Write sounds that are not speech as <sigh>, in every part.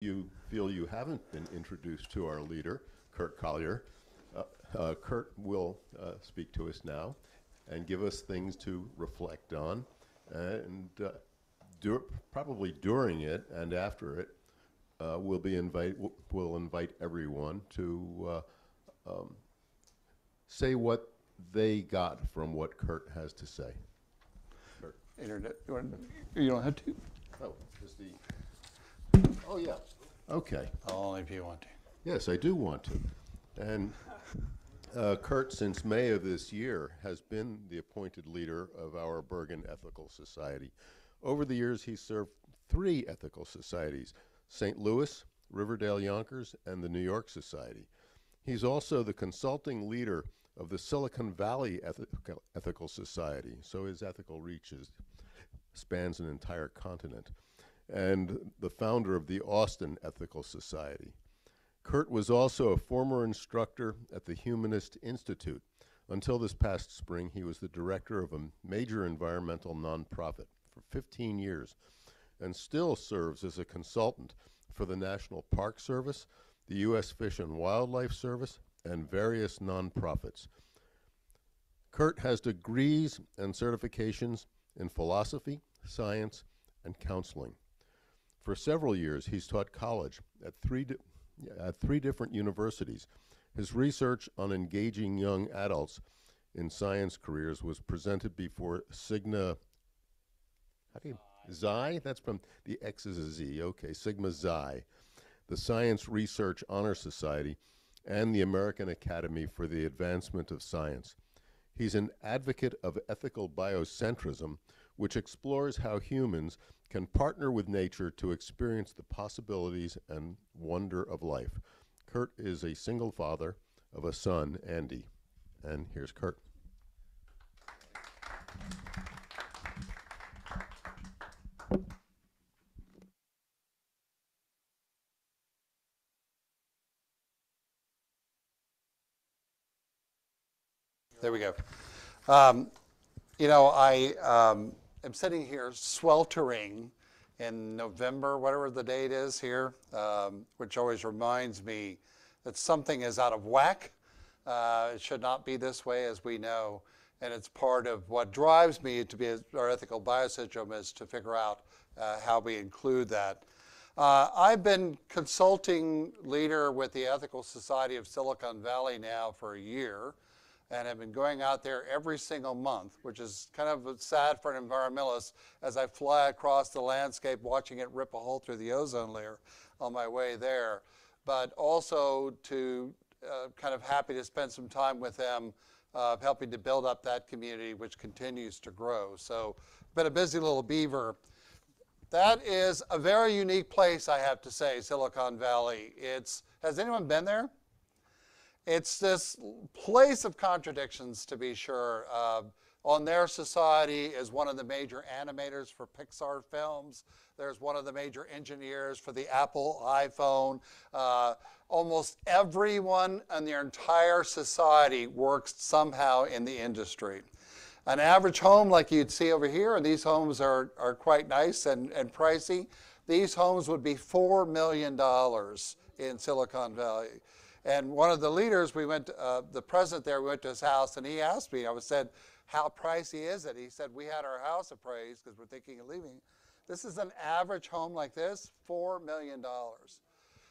you feel you haven't been introduced to our leader, Curt Collier, uh, uh, Curt will uh, speak to us now and give us things to reflect on. And uh, dur- probably during it and after it, uh, we'll be invite we'll invite everyone to uh, um, say what they got from what Curt has to say. Curt. Internet, you don't have to, Oh, is the. Oh yeah. Okay. only if you want to. Yes, I do want to. And uh, Curt, since May of this year, has been the appointed leader of our Bergen Ethical Society. Over the years, he's served three ethical societies St. Louis, Riverdale Yonkers, and the New York Society. He's also the consulting leader of the Silicon Valley Ethical, Ethical Society, so his ethical reach is, spans an entire continent, and the founder of the Austin Ethical Society. Curt was also a former instructor at the Humanist Institute. Until this past spring, he was the director of a major environmental nonprofit for 15 years and still serves as a consultant for the National Park Service, the U.S. Fish and Wildlife Service, and various nonprofits. Curt has degrees and certifications in philosophy, science, and counseling. For several years, he's taught college at three, di- at three different universities. His research on engaging young adults in science careers was presented before Sigma. How do you Xi? That's from the X is a Z. Okay, Sigma Xi, the Science Research Honor Society, and the American Academy for the Advancement of Science. He's an advocate of ethical biocentrism, which explores how humans can partner with nature to experience the possibilities and wonder of life. Curt is a single father of a son, Andy. And here's Curt. There we go. Um, you know, I um, am sitting here sweltering in November, whatever the date is here, um, which always reminds me that something is out of whack. Uh, it should not be this way, as we know. And it's part of what drives me to be our ethical biocentrist is to figure out uh, how we include that. Uh, I've been consulting leader with the Ethical Society of Silicon Valley now for a year and have been going out there every single month, which is kind of sad for an environmentalist as I fly across the landscape watching it rip a hole through the ozone layer on my way there. But also to uh, kind of happy to spend some time with them, uh, helping to build up that community, which continues to grow. So, been a busy little beaver. That is a very unique place, I have to say, Silicon Valley. It's has anyone been there? It's this place of contradictions, to be sure. Uh, on their society is one of the major animators for Pixar films. There's one of the major engineers for the Apple iPhone. Uh, almost everyone in their entire society works somehow in the industry. An average home like you'd see over here, and these homes are, are quite nice and, and pricey, these homes would be $4 million in Silicon Valley. And one of the leaders, we went, uh, the president there, we went to his house, and he asked me, I was said, how pricey is it? He said, we had our house appraised because we're thinking of leaving. This is an average home like this, $4 million.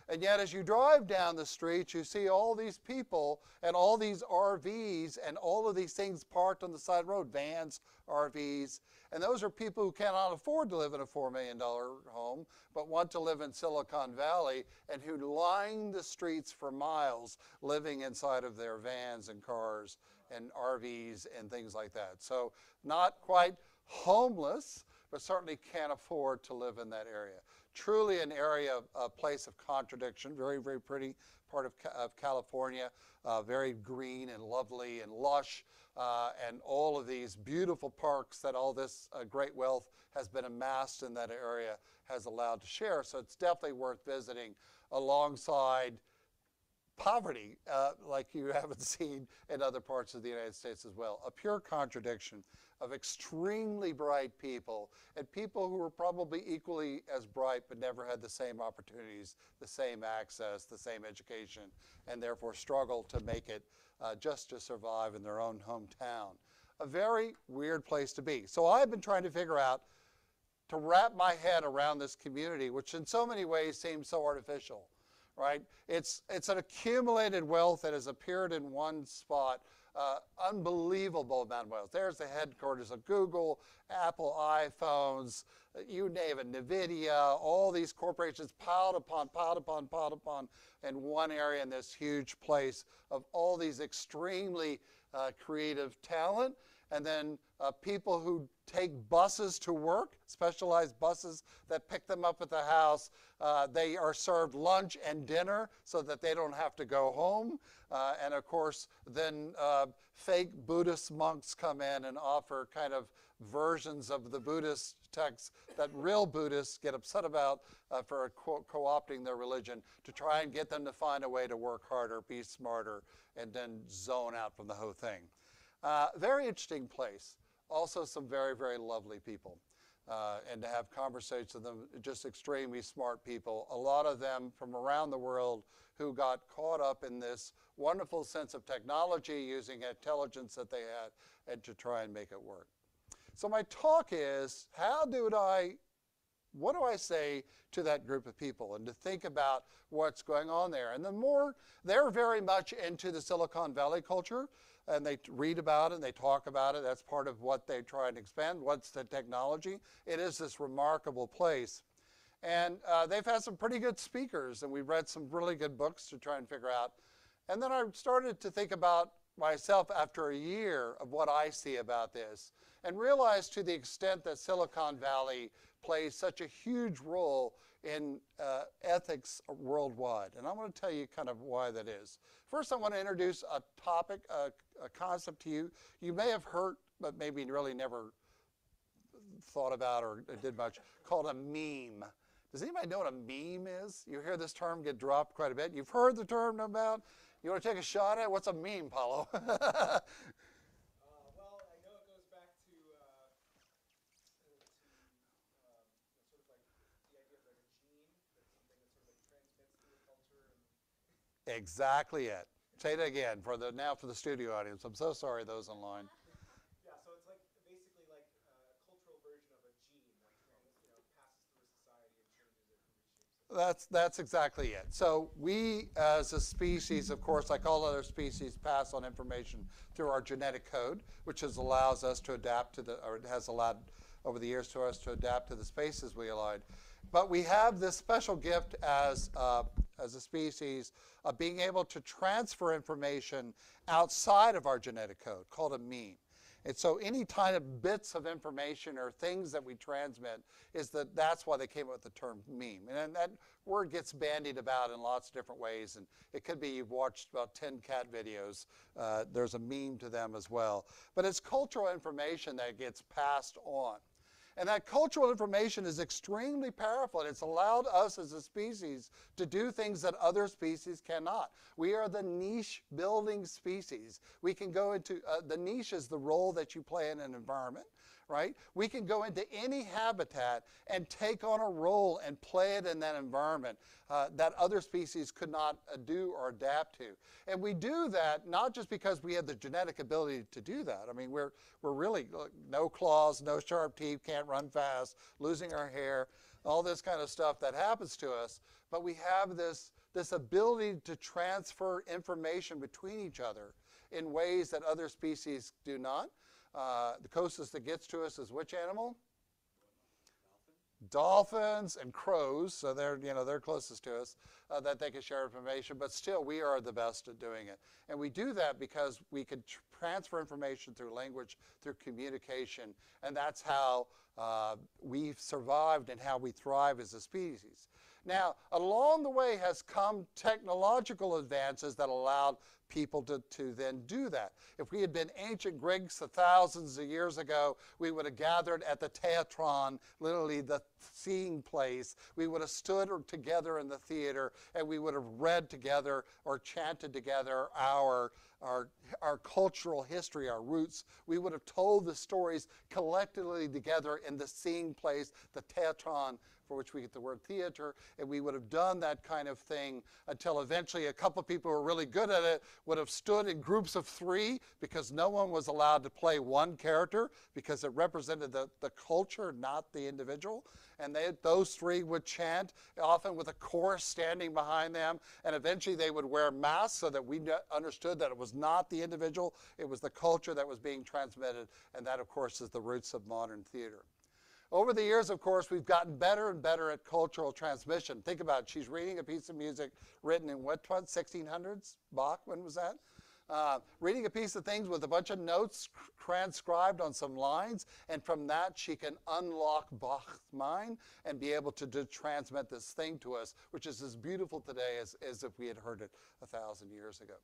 And yet, as you drive down the street, you see all these people and all these RVs and all of these things parked on the side the road vans, RVs. And those are people who cannot afford to live in a $4 million home, but want to live in Silicon Valley and who line the streets for miles living inside of their vans and cars and RVs and things like that. So, not quite homeless, but certainly can't afford to live in that area truly an area, a place of contradiction, very, very pretty part of, of California, uh, very green and lovely and lush, uh, and all of these beautiful parks that all this uh, great wealth has been amassed in that area has allowed to share. So it's definitely worth visiting alongside poverty uh, like you <laughs> haven't seen in other parts of the United States as well. A pure contradiction of extremely bright people and people who were probably equally as bright but never had the same opportunities, the same access, the same education, and therefore struggled to make it uh, just to survive in their own hometown. A very weird place to be. So I've been trying to figure out to wrap my head around this community, which in so many ways seems so artificial, right? It's, it's an accumulated wealth that has appeared in one spot, uh, unbelievable amount of wealth. There's the headquarters of Google, Apple iPhones, uh, you name it, NVIDIA, all these corporations piled upon, piled upon, piled upon in one area in this huge place of all these extremely uh, creative talent and then uh, people who take buses to work, specialized buses that pick them up at the house. Uh, they are served lunch and dinner so that they don't have to go home. Uh, and of course, then uh, fake Buddhist monks come in and offer kind of versions of the Buddhist texts that real Buddhists get upset about uh, for co- opting their religion to try and get them to find a way to work harder, be smarter, and then zone out from the whole thing. Uh, very interesting place. Also, some very, very lovely people. Uh, and to have conversations with them, just extremely smart people. A lot of them from around the world who got caught up in this wonderful sense of technology using intelligence that they had and to try and make it work. So, my talk is how do I, what do I say to that group of people and to think about what's going on there? And the more they're very much into the Silicon Valley culture, and they read about it and they talk about it. That's part of what they try and expand. What's the technology? It is this remarkable place. And uh, they've had some pretty good speakers, and we've read some really good books to try and figure out. And then I started to think about myself after a year of what I see about this and realized to the extent that Silicon Valley plays such a huge role in uh, ethics worldwide. And I want to tell you kind of why that is. First, I want to introduce a topic, a, a concept to you. You may have heard, but maybe really never thought about or did much, called a meme. Does anybody know what a meme is? You hear this term get dropped quite a bit. You've heard the term about. You want to take a shot at it? What's a meme, Paulo? <laughs> Exactly it. Say it again for the now for the studio audience. I'm so sorry those online. Yeah, so it's like basically like a cultural version of a gene that you know, passes through society and changes it and reshapes it. That's that's exactly it. So we, as a species, of course, like all other species, pass on information through our genetic code, which has allows us to adapt to the, or it has allowed over the years to us to adapt to the spaces we allowed. But we have this special gift as, uh, as a species of being able to transfer information outside of our genetic code called a meme. And so any kind of bits of information or things that we transmit is that that's why they came up with the term meme. And that word gets bandied about in lots of different ways. And it could be you've watched about 10 cat videos. Uh, there's a meme to them as well. But it's cultural information that gets passed on. And that cultural information is extremely powerful. It's allowed us as a species to do things that other species cannot. We are the niche building species. We can go into uh, the niche is the role that you play in an environment right? We can go into any habitat and take on a role and play it in that environment uh, that other species could not uh, do or adapt to. And we do that not just because we have the genetic ability to do that. I mean, we're, we're really no claws, no sharp teeth, can't run fast, losing our hair, all this kind of stuff that happens to us. But we have this, this ability to transfer information between each other in ways that other species do not. Uh, the closest that gets to us is which animal? Dolphins and crows, so they're you know they're closest to us uh, that they can share information. But still, we are the best at doing it, and we do that because we can tr- transfer information through language, through communication, and that's how uh, we've survived and how we thrive as a species. Now, along the way has come technological advances that allowed people to, to then do that. If we had been ancient Greeks thousands of years ago, we would have gathered at the theatron, literally the seeing place. We would have stood together in the theater and we would have read together or chanted together our, our, our cultural history, our roots. We would have told the stories collectively together in the seeing place, the theatron, for which we get the word theater, and we would have done that kind of thing until eventually a couple of people who were really good at it would have stood in groups of three because no one was allowed to play one character because it represented the, the culture, not the individual. And they, those three would chant, often with a chorus standing behind them, and eventually they would wear masks so that we understood that it was not the individual, it was the culture that was being transmitted, and that, of course, is the roots of modern theater. Over the years, of course, we've gotten better and better at cultural transmission. Think about it. She's reading a piece of music written in what, 1600s? Bach, when was that? Uh, reading a piece of things with a bunch of notes transcribed on some lines, and from that she can unlock Bach's mind and be able to, transmit this thing to us, which is as beautiful today as, as if we had heard it a thousand years ago.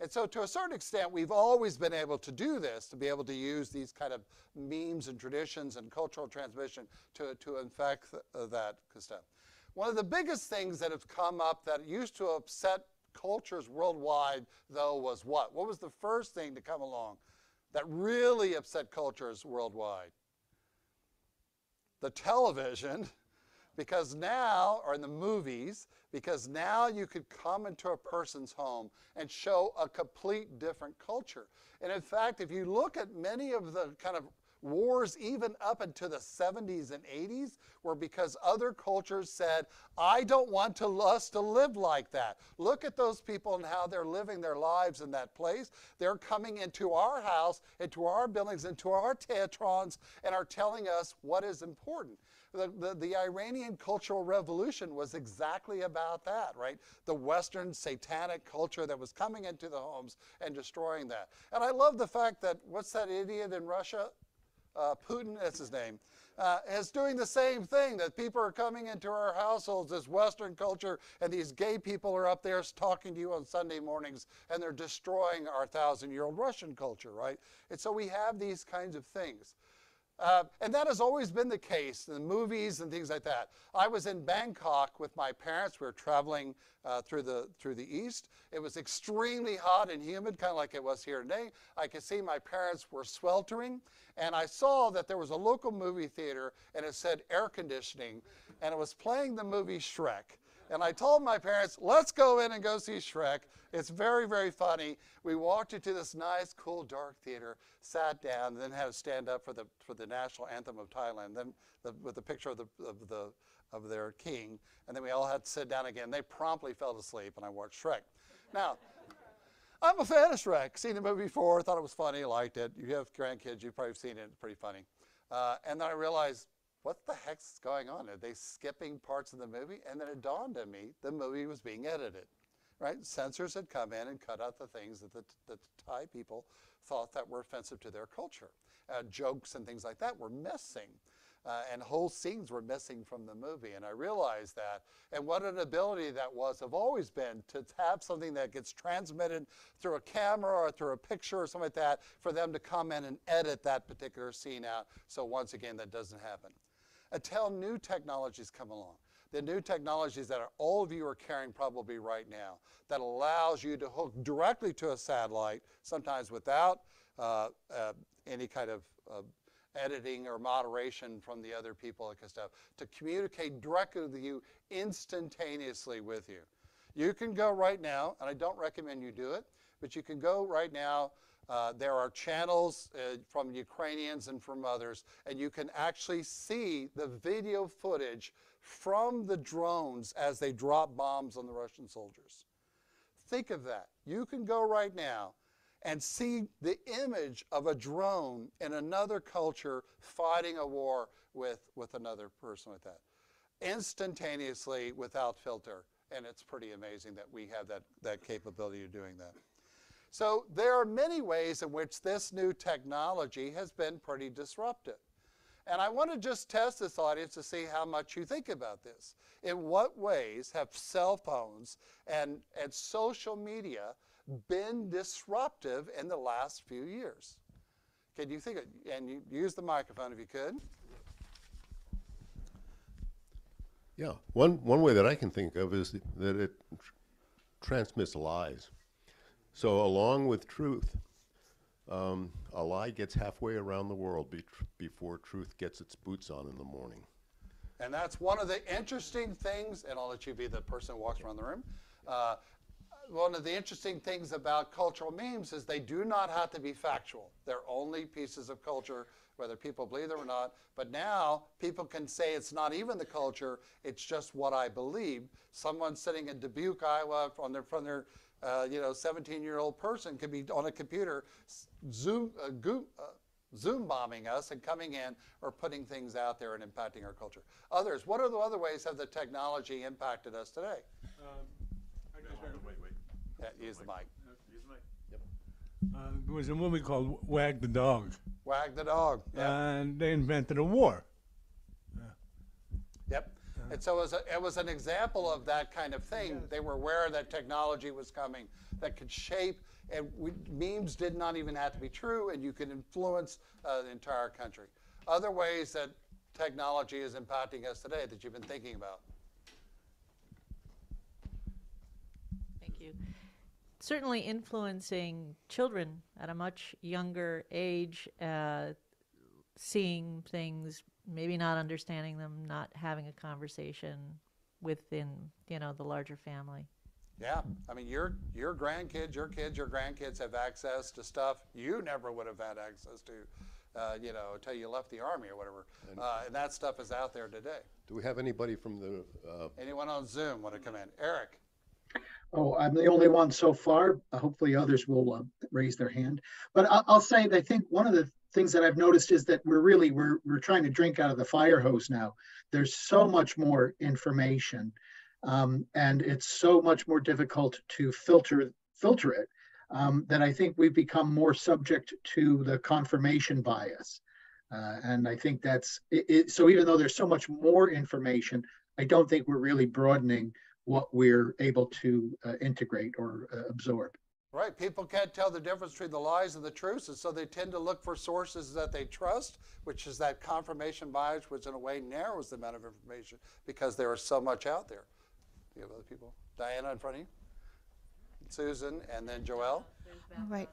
And so, to a certain extent, we've always been able to do this, to be able to use these kind of memes and traditions and cultural transmission to, to infect uh, that stuff. One of the biggest things that have come up that used to upset cultures worldwide, though, was what? What was the first thing to come along that really upset cultures worldwide? The television <laughs> because now, or in the movies, because now you could come into a person's home and show a complete different culture. And in fact, if you look at many of the kind of wars even up into the 70s and 80s were because other cultures said, I don't want to us to live like that. Look at those people and how they're living their lives in that place. They're coming into our house, into our buildings, into our theatrons, and are telling us what is important. The, the, the, Iranian Cultural Revolution was exactly about that, right? The Western satanic culture that was coming into the homes and destroying that. And I love the fact that, what's that idiot in Russia? Uh, Putin, that's his name, uh, is doing the same thing. That people are coming into our households, this Western culture, and these gay people are up there talking to you on Sunday mornings, and they're destroying our thousand year old Russian culture, right? And so we have these kinds of things. Uh, and that has always been the case in movies and things like that. I was in Bangkok with my parents. We were traveling uh, through the through the east. It was extremely hot and humid, kind of like it was here today. I could see my parents were sweltering, and I saw that there was a local movie theater, and it said air conditioning, and it was playing the movie Shrek. And I told my parents, let's go in and go see Shrek. It's very, very funny. We walked into this nice, cool, dark theater, sat down, then had to stand up for the, for the national anthem of Thailand, then the, with the picture of, the, of, the, of their king. And then we all had to sit down again. They promptly fell asleep, and I watched Shrek. Now, I'm a fan of Shrek. Seen the movie before, thought it was funny, liked it. You have grandkids, you've probably seen it. It's pretty funny. Uh, and then I realized what the heck's going on? Are they skipping parts of the movie? And then it dawned on me the movie was being edited, right? Censors had come in and cut out the things that the, the Thai people thought that were offensive to their culture. Uh, jokes and things like that were missing. Uh, and whole scenes were missing from the movie. And I realized that. And what an ability that was, have always been to have something that gets transmitted through a camera or through a picture or something like that, for them to come in and edit that particular scene out. So once again, that doesn't happen until new technologies come along. The new technologies that are, all of you are carrying probably right now that allows you to hook directly to a satellite, sometimes without uh, uh, any kind of uh, editing or moderation from the other people, like stuff, to communicate directly with you instantaneously with you. You can go right now, and I don't recommend you do it, but you can go right now uh, there are channels uh, from Ukrainians and from others, and you can actually see the video footage from the drones as they drop bombs on the Russian soldiers. Think of that. You can go right now and see the image of a drone in another culture fighting a war with, with another person with that. Instantaneously without filter. And it's pretty amazing that we have that, that capability of doing that. So there are many ways in which this new technology has been pretty disruptive. And I want to just test this audience to see how much you think about this. In what ways have cell phones and, and social media been disruptive in the last few years? Can you think of, and you use the microphone if you could? Yeah, one, one way that I can think of is that it tr- transmits lies. So, along with truth, um, a lie gets halfway around the world be- before truth gets its boots on in the morning. And that's one of the interesting things, and I'll let you be the person who walks around the room. Uh, one of the interesting things about cultural memes is they do not have to be factual. They're only pieces of culture, whether people believe them or not. But now people can say it's not even the culture, it's just what I believe. Someone sitting in Dubuque, Iowa, from their, from their uh, you know, 17 year old person could be on a computer, Zoom, uh, goo, uh, Zoom bombing us and coming in or putting things out there and impacting our culture. Others, what are the other ways have the technology impacted us today? Wait, wait. Yeah, use the mic. Use the mic. Uh, there was a movie called Wag the Dog, Wag the dog. Yeah. and they invented a war. Yep. And so it was, a, it was an example of that kind of thing. They were aware that technology was coming that could shape, and we, memes did not even have to be true, and you could influence uh, the entire country. Other ways that technology is impacting us today that you've been thinking about? Thank you. Certainly influencing children at a much younger age, uh, seeing things, maybe not understanding them, not having a conversation within, you know, the larger family. Yeah, I mean, your your grandkids, your kids, your grandkids have access to stuff you never would have had access to, uh, you know, until you left the army or whatever. Uh, and that stuff is out there today. Do we have anybody from the uh, Anyone on Zoom want to come in? Eric. Oh, I'm the only one so far. Hopefully others will uh, raise their hand. But I'll, I'll say I think one of the things that I've noticed is that we're really, we're, we're trying to drink out of the fire hose now. There's so much more information. um, and it's so much more difficult to filter, filter it. um, that I think we've become more subject to the confirmation bias. Uh, and I think that's, it, it, so even though there's so much more information, I don't think we're really broadening what we're able to uh, integrate or uh, absorb. Right. People can't tell the difference between the lies and the truths, and so they tend to look for sources that they trust, which is that confirmation bias, which in a way narrows the amount of information because there is so much out there. Do you have other people? Diana in front of you? Susan, and then Joelle? Right.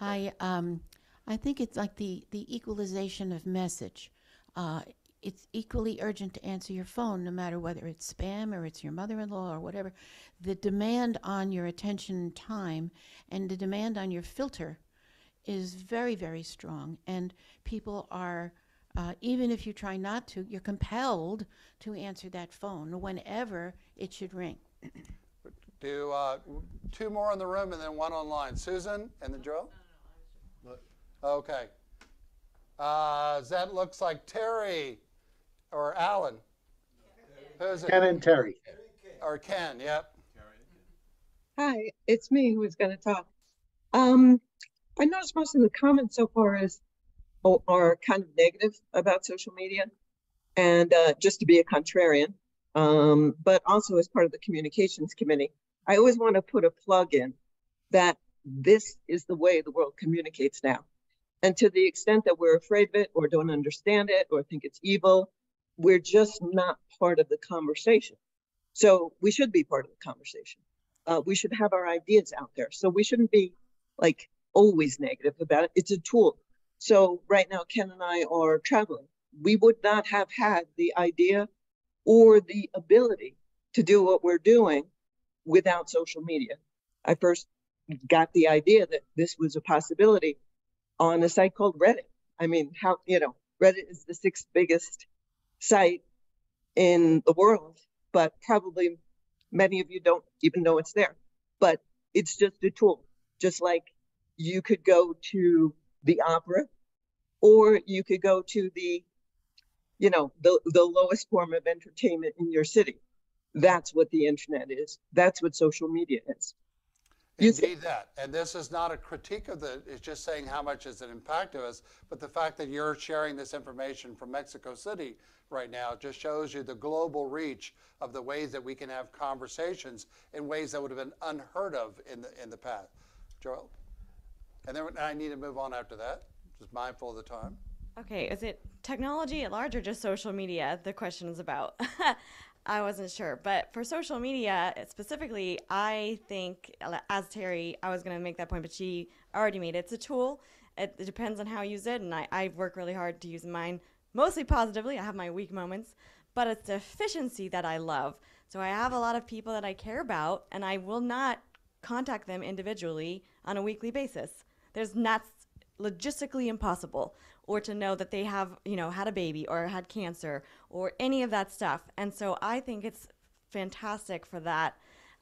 I, um, I think it's like the, the equalization of message. Uh, it's equally urgent to answer your phone, no matter whether it's spam or it's your mother-in-law or whatever. The demand on your attention time and the demand on your filter is very, very strong. And people are, uh, even if you try not to, you're compelled to answer that phone whenever it should ring. Do uh, two more in the room and then one online. Susan and then Joelle? Okay. Uh, that looks like Terry or Alan. Who's it? Ken and Terry. Or Ken, yep. Hi, it's me who's going to talk. Um, I noticed most of the comments so far is o- are kind of negative about social media, and uh, just to be a contrarian, um, but also as part of the communications committee, I always want to put a plug in that this is the way the world communicates now, and to the extent that we're afraid of it or don't understand it or think it's evil, we're just not part of the conversation. So we should be part of the conversation uh, we should have our ideas out there. So we shouldn't be like always negative about it. It's a tool. So right now, Ken and I are traveling. We would not have had the idea or the ability to do what we're doing without social media. I first got the idea that this was a possibility on a site called Reddit. I mean, how, you know, Reddit is the sixth biggest site in the world, but probably many of you don't even know it's there. But it's just a tool just like you could go to the opera or you could go to the you know the, the lowest form of entertainment in your city. That's what the internet is. That's what social media is Indeed that. And this is not a critique of the, it's just saying how much is it impact to us. But the fact that you're sharing this information from Mexico City right now just shows you the global reach of the ways that we can have conversations in ways that would have been unheard of in the, in the past. Joel? And then I need to move on after that, just mindful of the time. Okay, is it technology at large or just social media? The question is about. <laughs> I wasn't sure, but for social media specifically, I think uh, as Terry, I was going to make that point, but she already made it. It's a tool. It, it depends on how you use it, and I, I work really hard to use mine mostly positively. I have my weak moments, but it's the efficiency that I love. So I have a lot of people that I care about, and I will not contact them individually on a weekly basis. There's not logistically impossible or to know that they have you know had a baby or had cancer or any of that stuff and so i think it's fantastic for that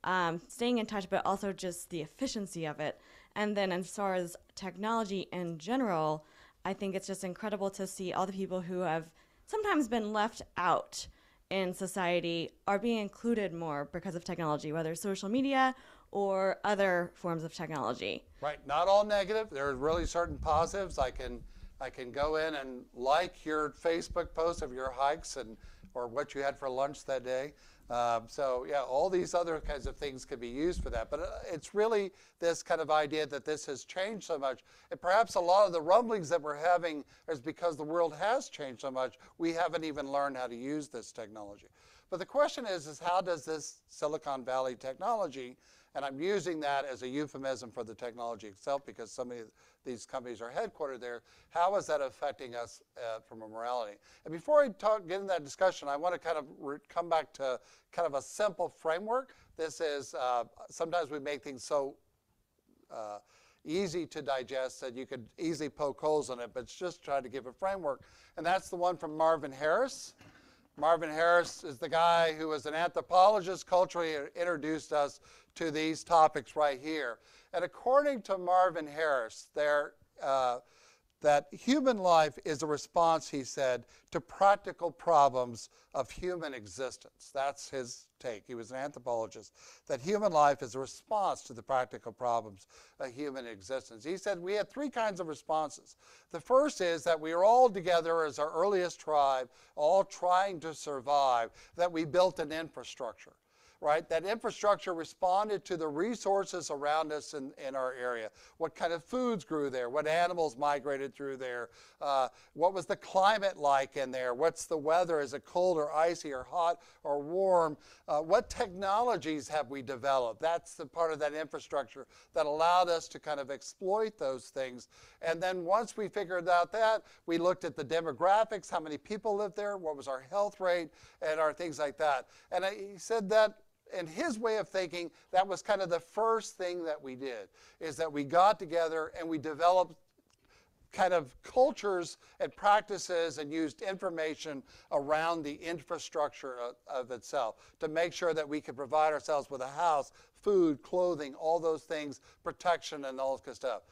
um, staying in touch but also just the efficiency of it and then as far as technology in general i think it's just incredible to see all the people who have sometimes been left out in society are being included more because of technology whether social media or other forms of technology Right, not all negative. There are really certain positives. I can, I can go in and like your Facebook post of your hikes and or what you had for lunch that day. Um, so yeah, all these other kinds of things can be used for that. But uh, it's really this kind of idea that this has changed so much, and perhaps a lot of the rumblings that we're having is because the world has changed so much. We haven't even learned how to use this technology. But the question is, is how does this Silicon Valley technology and I'm using that as a euphemism for the technology itself because some of these companies are headquartered there. How is that affecting us uh, from a morality? And before I talk, get in that discussion, I want to kind of come back to kind of a simple framework. This is, uh, sometimes we make things so uh, easy to digest that you could easily poke holes in it, but it's just trying to give a framework. And that's the one from Marvin Harris. Marvin Harris is the guy who was an anthropologist, culturally introduced us to these topics right here. And according to Marvin Harris, there, uh, that human life is a response, he said, to practical problems of human existence. That's his take. He was an anthropologist. That human life is a response to the practical problems of human existence. He said we had three kinds of responses. The first is that we are all together as our earliest tribe, all trying to survive, that we built an infrastructure right? That infrastructure responded to the resources around us in, in our area. What kind of foods grew there? What animals migrated through there? Uh, what was the climate like in there? What's the weather? Is it cold or icy or hot or warm? Uh, what technologies have we developed? That's the part of that infrastructure that allowed us to kind of exploit those things. And then once we figured out that, we looked at the demographics, how many people lived there, what was our health rate, and our things like that. And I, he said that in his way of thinking, that was kind of the first thing that we did, is that we got together and we developed kind of cultures and practices and used information around the infrastructure of, of, itself to make sure that we could provide ourselves with a house, food, clothing, all those things, protection, and all this of stuff.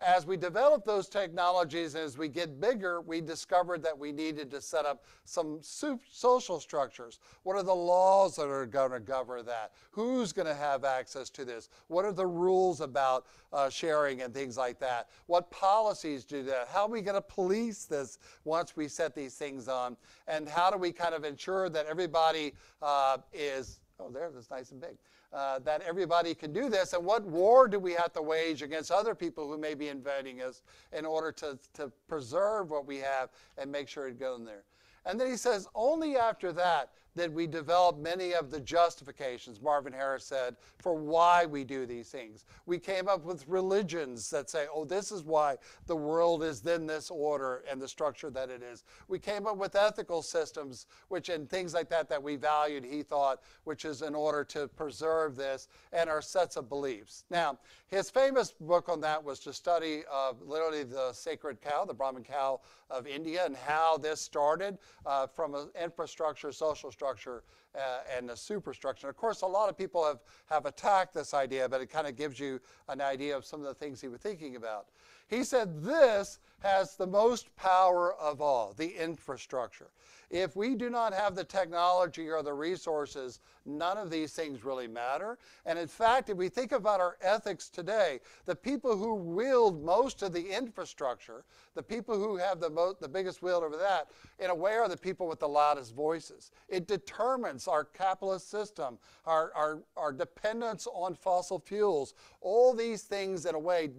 As we develop those technologies and as we get bigger, we discovered that we needed to set up some social structures. What are the laws that are going to govern that? Who's going to have access to this? What are the rules about uh, sharing and things like that? What policies do that? How are we going to police this once we set these things on? And how do we kind of ensure that everybody uh, is, oh, there, that's nice and big uh, that everybody can do this, and what war do we have to wage against other people who may be invading us in order to, to preserve what we have and make sure it goes in there. And then he says, only after that did we develop many of the justifications, Marvin Harris said, for why we do these things. We came up with religions that say, oh, this is why the world is in this order and the structure that it is. We came up with ethical systems, which and things like that that we valued, he thought, which is in order to preserve this, and our sets of beliefs. Now, his famous book on that was to study uh, literally the sacred cow, the Brahman cow of India, and how this started uh, from an infrastructure, social structure structure uh, and the superstructure. Of course, a lot of people have, have attacked this idea, but it kind of gives you an idea of some of the things he was thinking about. He said this has the most power of all, the infrastructure. If we do not have the technology or the resources, none of these things really matter. And in fact, if we think about our ethics today, the people who wield most of the infrastructure, the people who have the, mo- the biggest wield over that, in a way are the people with the loudest voices. It determines our capitalist system, our, our, our dependence on fossil fuels. All these things, in a way,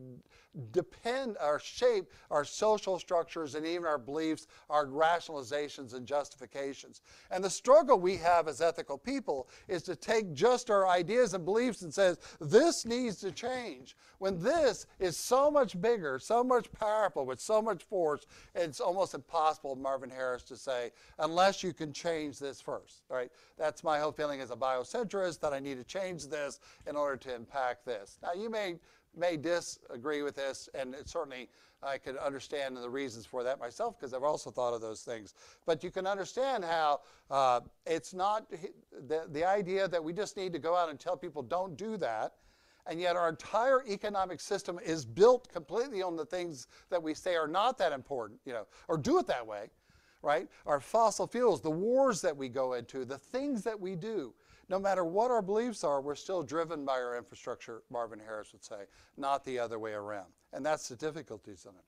depend or shape our social structures and even our beliefs, our rationalizations and justifications. And the struggle we have as ethical people is to take just our ideas and beliefs and says this needs to change when this is so much bigger, so much powerful with so much force, it's almost impossible, Marvin Harris, to say unless you can change this first. Right? That's my whole feeling as a biocentrist that I need to change this in order to impact this. Now you may may disagree with this, and certainly I could understand the reasons for that myself because I've also thought of those things. But you can understand how uh, it's not the, the idea that we just need to go out and tell people don't do that. And yet, our entire economic system is built completely on the things that we say are not that important, you know, or do it that way, right? Our fossil fuels, the wars that we go into, the things that we do no matter what our beliefs are, we're still driven by our infrastructure, Marvin Harris would say, not the other way around. And that's the difficulties in it.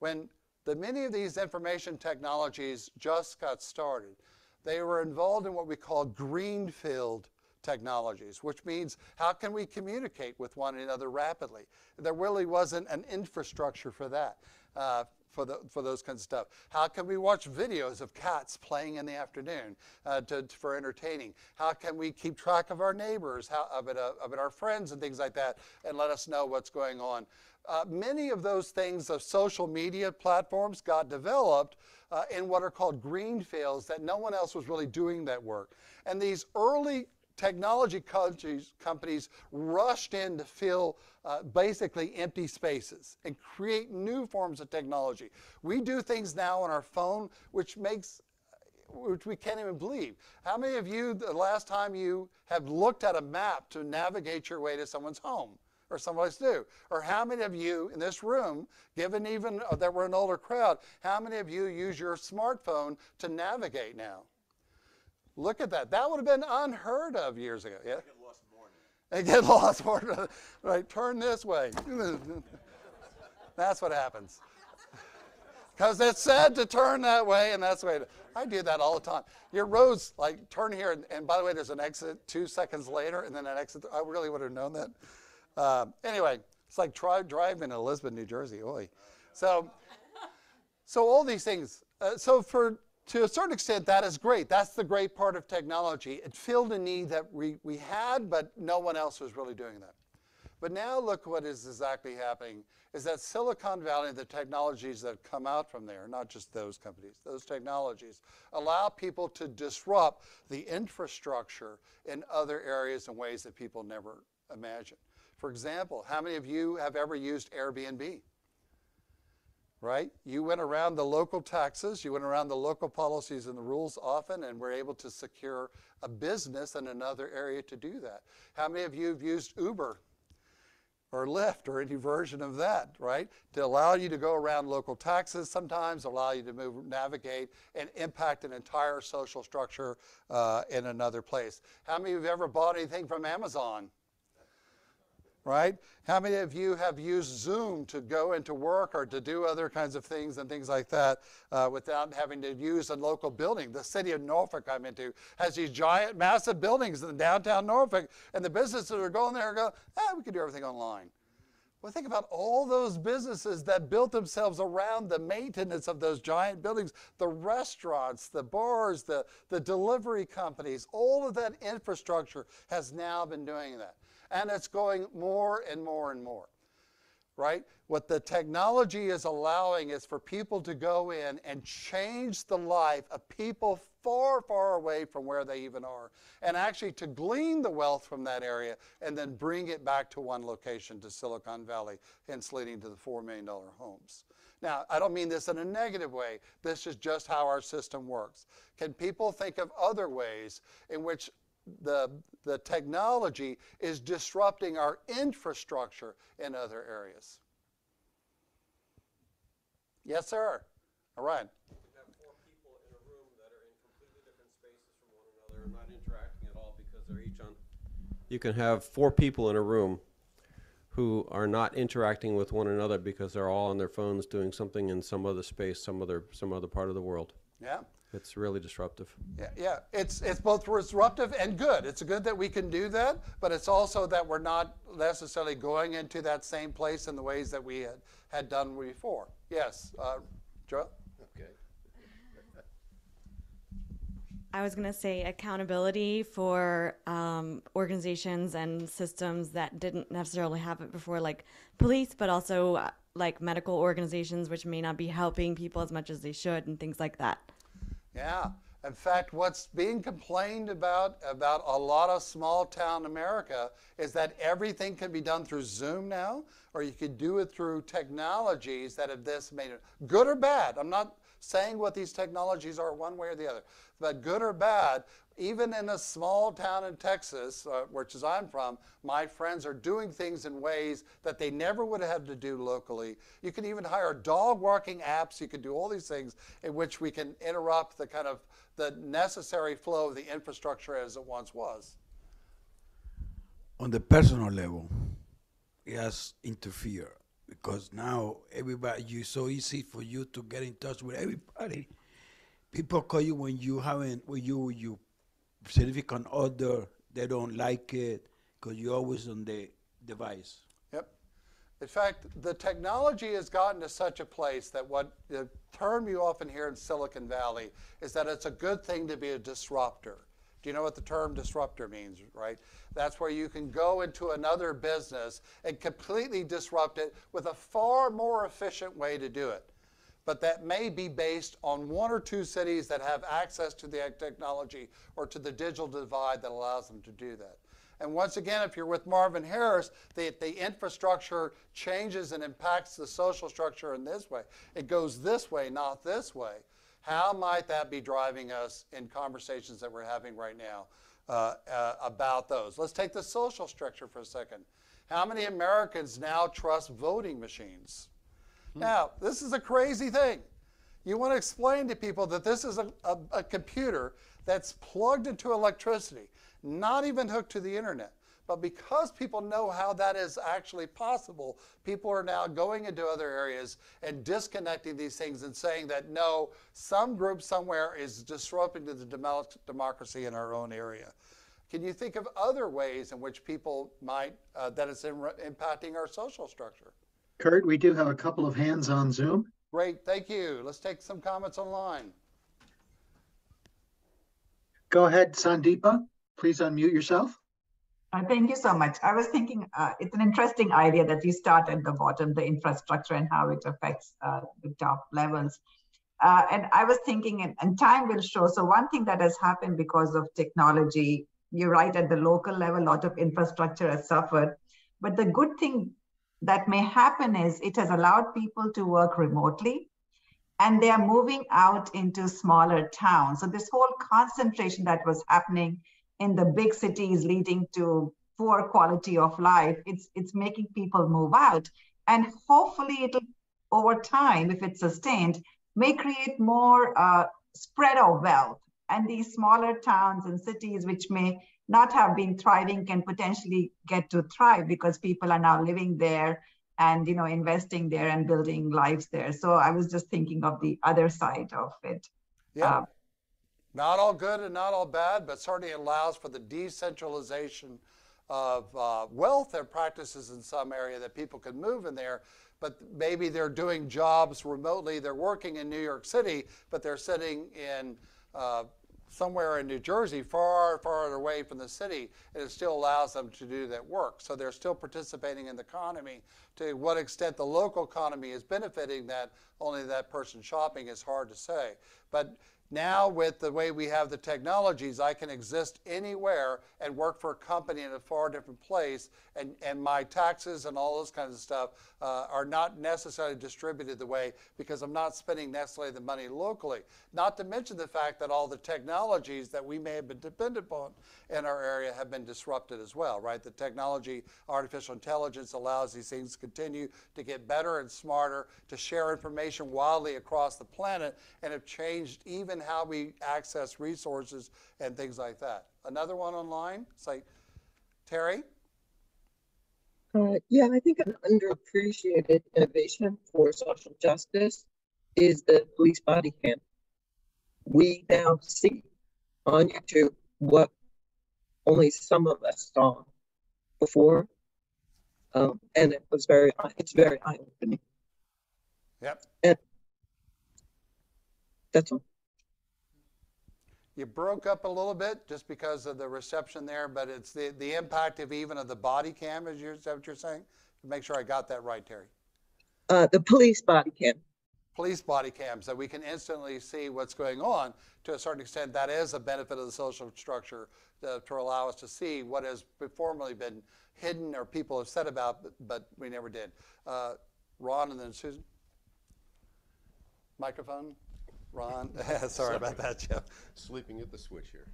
When the many of these information technologies just got started, they were involved in what we call greenfield technologies, which means how can we communicate with one another rapidly? There really wasn't an infrastructure for that. Uh, for, the, for those kinds of stuff? How can we watch videos of cats playing in the afternoon uh, to, for entertaining? How can we keep track of our neighbors, how, of, it, uh, of it our friends and things like that, and let us know what's going on? Uh, many of those things of social media platforms got developed uh, in what are called green fields that no one else was really doing that work. And these early technology companies, companies rushed in to fill uh, basically empty spaces and create new forms of technology. We do things now on our phone which makes which we can't even believe. How many of you, the last time you have looked at a map to navigate your way to someone's home or someplace new? Or how many of you in this room, given even uh, that we're an older crowd, how many of you use your smartphone to navigate now? Look at that. That would have been unheard of years ago. Yeah. Get lost more And get <laughs> lost more. Right. Turn this way. <laughs> that's what happens. <laughs> Because it's said to turn that way, and that's the way. To, I do that all the time. Your roads, like turn here, and, and, by the way, there's an exit two seconds later, and then an exit. I really would have known that. Uh, anyway, it's like try driving in Elizabeth, New Jersey. Oi. So, so all these things. Uh, so for to a certain extent, that is great. That's the great part of technology. It filled a need that we, we had, but no one else was really doing that. But now look what is exactly happening is that Silicon Valley, the technologies that come out from there, not just those companies, those technologies, allow people to disrupt the infrastructure in other areas in ways that people never imagined. For example, how many of you have ever used Airbnb? Right? You went around the local taxes, you went around the local policies and the rules often, and were able to secure a business in another area to do that. How many of you have used Uber or Lyft or any version of that, right? To allow you to go around local taxes sometimes, allow you to move, navigate, and impact an entire social structure uh, in another place. How many of you have ever bought anything from Amazon? Right? How many of you have used Zoom to go into work or to do other kinds of things and things like that uh, without having to use a local building? The city of Norfolk I'm into has these giant, massive buildings in downtown Norfolk, and the businesses are going there and go, ah, we can do everything online. Well, think about all those businesses that built themselves around the maintenance of those giant buildings, the restaurants, the bars, the, the delivery companies, all of that infrastructure has now been doing that and it's going more and more and more. Right? What the technology is allowing is for people to go in and change the life of people far, far away from where they even are, and actually to glean the wealth from that area and then bring it back to one location, to Silicon Valley, hence leading to the $4 million homes. Now, I don't mean this in a negative way. This is just how our system works. Can people think of other ways in which the, the technology is disrupting our infrastructure in other areas. Yes, sir. All right. have four people in a room that are in completely different spaces from one another and not interacting at all because they're each on. You can have four people in a room who are not interacting with one another because they're all on their phones doing something in some other space, some other, some other part of the world. Yeah. It's really disruptive. Yeah, yeah, it's it's both disruptive and good. It's good that we can do that, but it's also that we're not necessarily going into that same place in the ways that we had, had done before. Yes, uh, Joe. Okay. I was going to say accountability for um, organizations and systems that didn't necessarily have it before, like police, but also uh, like medical organizations, which may not be helping people as much as they should, and things like that. Yeah. In fact, what's being complained about about a lot of small town America is that everything can be done through Zoom now, or you could do it through technologies that have this made it good or bad. I'm not saying what these technologies are one way or the other, but good or bad, even in a small town in Texas, uh, which is I'm from, my friends are doing things in ways that they never would have had to do locally. You can even hire dog walking apps. You can do all these things in which we can interrupt the kind of the necessary flow of the infrastructure as it once was. on the personal level, it has interfered because now everybody, you so easy for you to get in touch with everybody. People call you when you haven't, when you you significant other, they don't like it because you're always on the device. Yep. In fact, the technology has gotten to such a place that what the term you often hear in Silicon Valley is that it's a good thing to be a disruptor. Do you know what the term disruptor means, right? That's where you can go into another business and completely disrupt it with a far more efficient way to do it. But that may be based on one or two cities that have access to the technology or to the digital divide that allows them to do that. And once again, if you're with Marvin Harris, the, the infrastructure changes and impacts the social structure in this way. It goes this way, not this way. How might that be driving us in conversations that we're having right now uh, uh, about those? Let's take the social structure for a second. How many Americans now trust voting machines? Now, this is a crazy thing. You want to explain to people that this is a, a, a computer that's plugged into electricity, not even hooked to the internet. But because people know how that is actually possible, people are now going into other areas and disconnecting these things and saying that no, some group somewhere is disrupting the democracy in our own area. Can you think of other ways in which people might, uh, that it's in, impacting our social structure? Curt, we do have a couple of hands on Zoom. Great, thank you. Let's take some comments online. Go ahead, Sandeepa. Please unmute yourself. Uh, Thank you so much. I was thinking uh, it's an interesting idea that you start at the bottom, the infrastructure and how it affects uh, the top levels. Uh, and I was thinking, and, and time will show. So, one thing that has happened because of technology, you're right, at the local level, a lot of infrastructure has suffered. But the good thing that may happen is it has allowed people to work remotely and they are moving out into smaller towns. So, this whole concentration that was happening in the big cities leading to poor quality of life it's it's making people move out and hopefully it'll over time if it's sustained may create more uh, spread of wealth and these smaller towns and cities which may not have been thriving can potentially get to thrive because people are now living there and you know investing there and building lives there so i was just thinking of the other side of it Yeah. Uh, Not all good and not all bad, but certainly allows for the decentralization of uh, wealth and practices in some area that people can move in there. But maybe they're doing jobs remotely. They're working in New York City, but they're sitting in uh, somewhere in New Jersey, far, far away from the city, and it still allows them to do that work. So they're still participating in the economy. To what extent the local economy is benefiting that, only that person shopping is hard to say. But Now, with the way we have the technologies, I can exist anywhere and work for a company in a far different place, and, and my taxes and all those kinds of stuff uh, are not necessarily distributed the way because I'm not spending necessarily the money locally. Not to mention the fact that all the technologies that we may have been dependent upon in our area have been disrupted as well, right? The technology, artificial intelligence allows these things to continue to get better and smarter, to share information wildly across the planet, and have changed even how we access resources and things like that. Another one online? It's like, Terry? Uh, yeah, I think an underappreciated innovation for social justice is the police body cam. We now see on YouTube what only some of us saw before. Um, and it was very, it's very eye opening. Yep. And that's all. You broke up a little bit just because of the reception there, but it's the, the impact of even of the body cam, is, is that what you're saying? Make sure I got that right, Terry. Uh, the police body cam. Police body cams that we can instantly see what's going on. To a certain extent, that is a benefit of the social structure to, to allow us to see what has formerly been hidden or people have said about, but, but we never did. Uh, Ron and then Susan. Microphone. Ron, <laughs> sorry about that, Jeff. Sleeping at the switch here.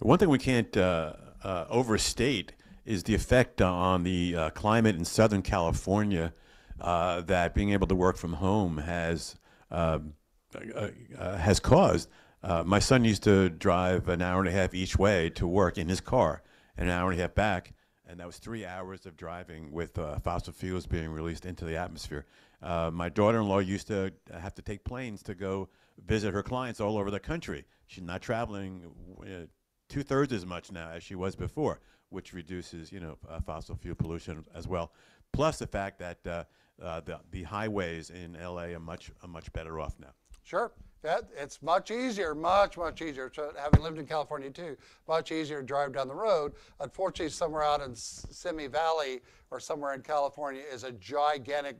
One thing we can't uh, uh, overstate is the effect on the uh, climate in Southern California uh, that being able to work from home has um, uh, uh, has caused. my son used to drive an hour and a half each way to work in his car, and an hour and a half back, and that was three hours of driving with fossil fuels being released into the atmosphere. my daughter-in-law used to have to take planes to go visit her clients all over the country. She's not traveling uh, two thirds as much now as she was before, which reduces, you know, uh, fossil fuel pollution as well. Plus the fact that uh, uh the, the highways in LA are much, are much better off now. Sure. It's much easier, much, much easier, to, having lived in California too, much easier to drive down the road. Unfortunately, somewhere out in Simi Valley or somewhere in California is a gigantic